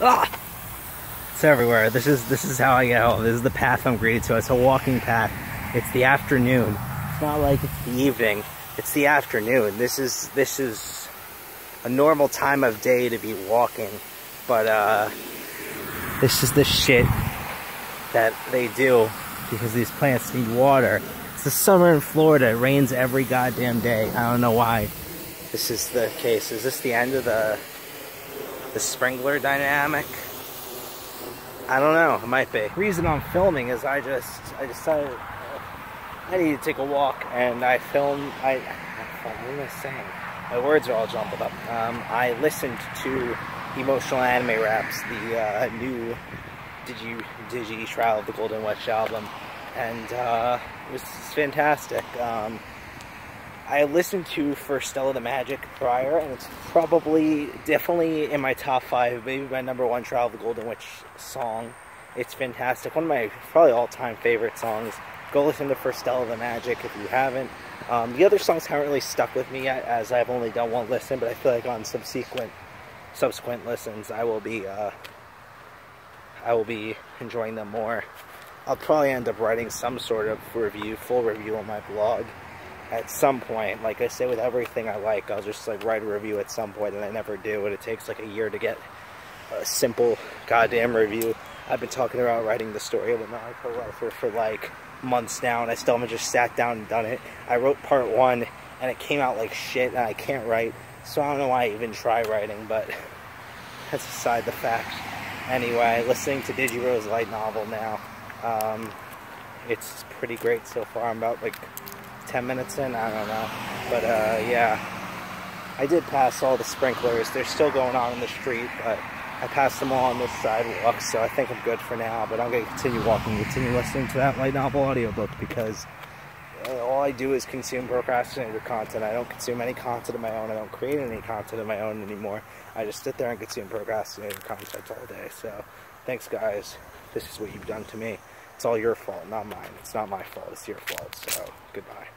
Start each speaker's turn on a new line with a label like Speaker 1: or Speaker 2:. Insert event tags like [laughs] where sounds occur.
Speaker 1: Ah! It's everywhere. This is this is how I get home. This is the path I'm greeted to. It's a walking path. It's the afternoon. It's not like it's the evening. It's the afternoon. This is this is a normal time of day to be walking, but uh, this is the shit that they do because these plants need water. It's the summer in Florida. It rains every goddamn day. I don't know why this is the case. Is this the end of the the sprinkler dynamic? I don't know. It might be. The reason I'm filming is I just I decided I need to take a walk and I filmed. I what am I saying? My words are all jumbled up. Um, I listened to emotional anime raps, the uh, new Digi Digi Trial of the Golden Witch album, and uh, it was fantastic. Um, I listened to for Stella the Magic prior, and it's probably definitely in my top five, maybe my number one Trial of the Golden Witch song. It's fantastic. One of my probably all-time favorite songs. Go listen to For Stella the Magic if you haven't. Um, the other songs haven't really stuck with me yet, as I've only done one listen, but I feel like on subsequent subsequent listens, I will be uh, I will be enjoying them more. I'll probably end up writing some sort of review, full review on my blog at some point. Like I say with everything I like, I'll just like write a review at some point and I never do. And it takes like a year to get a simple goddamn review. I've been talking about writing the story of Naruto lifer for like months now and I still haven't just sat down and done it. I wrote part one and it came out like shit and I can't write. So I don't know why I even try writing, but [laughs] that's aside the fact. Anyway, listening to Digibro's light novel now. Um, it's pretty great so far. I'm about like 10 minutes in, I don't know. But uh, yeah, I did pass all the sprinklers. They're still going on in the street, but I passed them all on this sidewalk, so I think I'm good for now. But I'm going to continue walking, continue listening to that light novel audiobook because uh, all I do is consume procrastinator content. I don't consume any content of my own. I don't create any content of my own anymore. I just sit there and consume procrastinator content all day. So thanks, guys. This is what you've done to me. It's all your fault, not mine. It's not my fault. It's your fault. So goodbye.